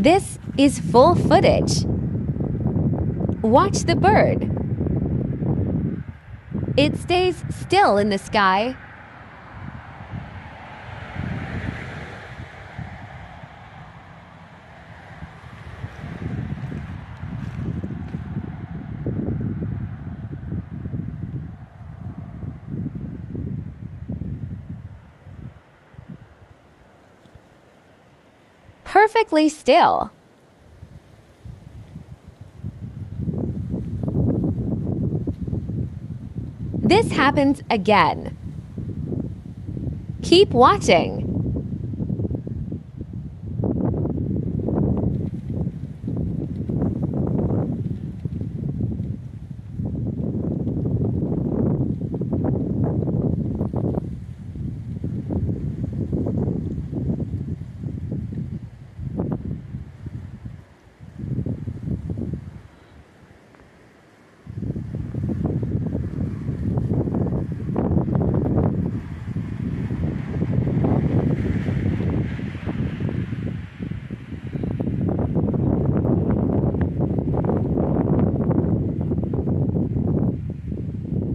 This is full footage. Watch the bird. It stays still in the sky. Perfectly still. This happens again. Keep watching.